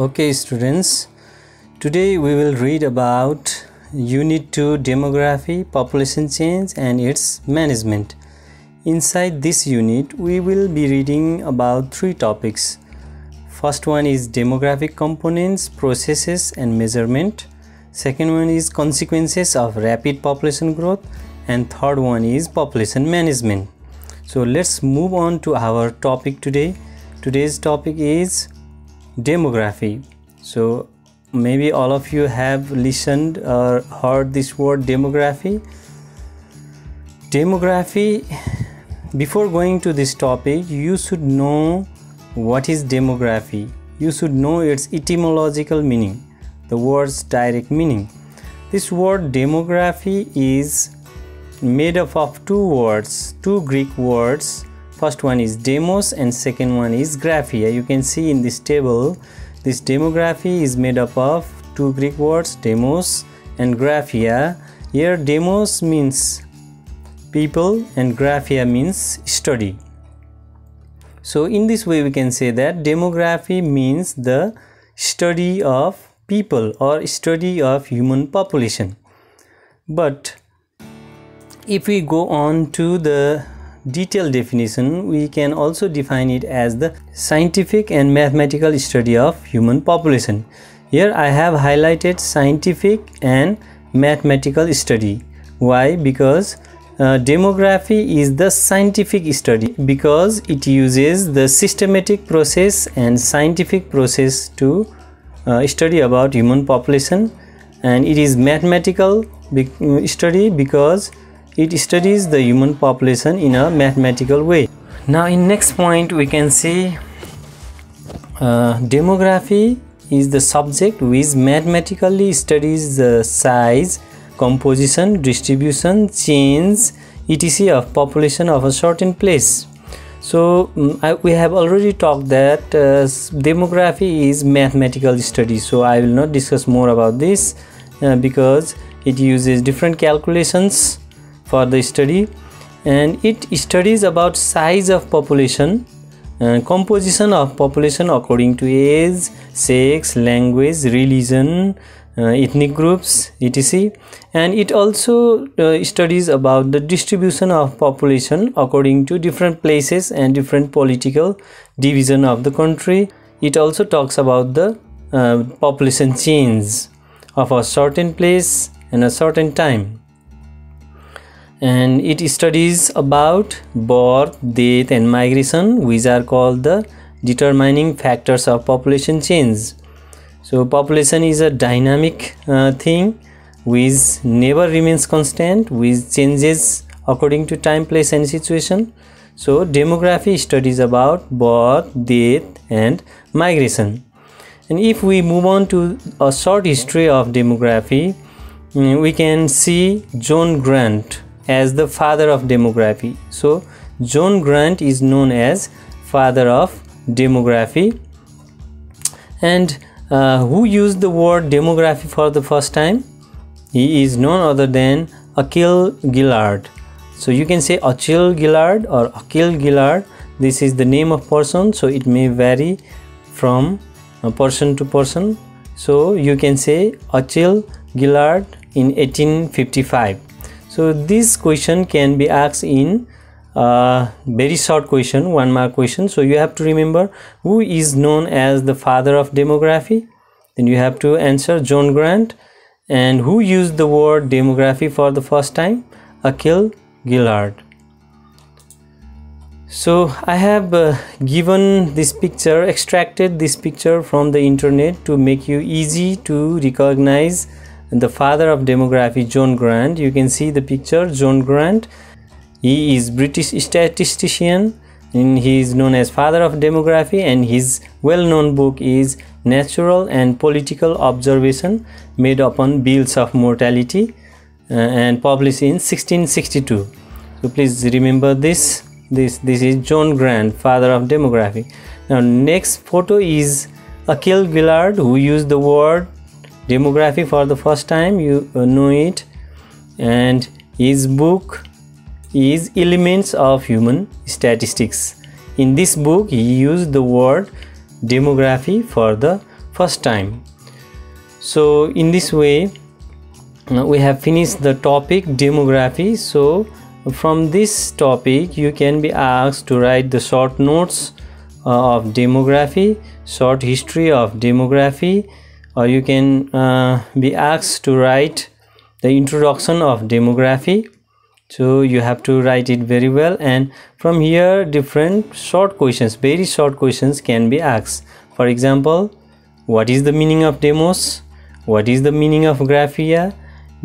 Okay, students, today we will read about Unit 2 Demography, Population Change, and its Management. Inside this unit, we will be reading about three topics. First one is demographic components, processes, and measurement. Second one is consequences of rapid population growth, and third one is population management. So let's move on to our topic today. Today's topic is demography. So maybe all of you have listened or heard this word demography. Demography before going to this topic you should know what is demography. You should know its etymological meaning the word's direct meaning. This word demography is made up of two words two greek words first one is demos and second one is graphia. You can see in this table this demography is made up of two greek words demos and graphia. Here demos means people and graphia means study. So in this way we can say that demography means the study of people or study of human population. But if we go on to the detailed definition, we can also define it as the scientific and mathematical study of human population. Here I have highlighted scientific and mathematical study. Why? Because uh, demography is the scientific study because it uses the systematic process and scientific process to uh, study about human population and it is mathematical study because it studies the human population in a mathematical way. Now in next point we can see uh, demography is the subject which mathematically studies the size composition distribution change etc of population of a certain place. So um, I, we have already talked that uh, demography is mathematical study. So i will not discuss more about this uh, because it uses different calculations for the study. And it studies about size of population uh, composition of population according to age sex language religion uh, ethnic groups etc. And it also uh, studies about the distribution of population according to different places and different political division of the country. It also talks about the uh, population change of a certain place and a certain time and it studies about birth, death and migration which are called the determining factors of population change. So population is a dynamic uh, thing which never remains constant which changes according to time, place and situation. So demography studies about birth, death and migration. And if we move on to a short history of demography, mm, we can see John Graunt as the father of demography. So john graunt is known as father of demography. And uh, who used the word demography for the first time? He is none other than Achille Guillard. So you can say Achille Guillard or Achille Guillard. This is the name of person so it may vary from person to person. So you can say Achille Guillard in 1855 so this question can be asked in a very short question one mark question. So you have to remember who is known as the father of demography. Then you have to answer john graunt. And who used the word demography for the first time? Achille guillard. So i have uh, given this picture extracted this picture from the internet to make you easy to recognize the father of demography john graunt you can see the picture. John graunt he is british statistician and he is known as father of demography and his well-known book is natural and political observation made upon bills of mortality uh, and published in 1662 so please remember this. This this is john graunt father of demography. Now next photo is achille guillard who used the word demography for the first time you uh, know it. And his book is elements of human statistics. In this book he used the word demography for the first time. So in this way uh, we have finished the topic demography. So from this topic you can be asked to write the short notes uh, of demography short history of demography or you can uh, be asked to write the introduction of demography. So you have to write it very well and from here different short questions very short questions can be asked. For example what is the meaning of demos? What is the meaning of graphia?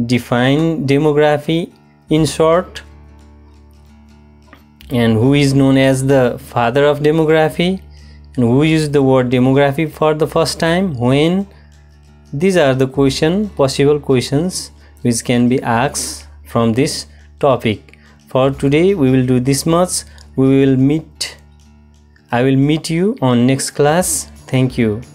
Define demography in short. And who is known as the father of demography? And who used the word demography for the first time? When these are the question possible questions which can be asked from this topic. For today we will do this much. We will meet i will meet you on next class. Thank you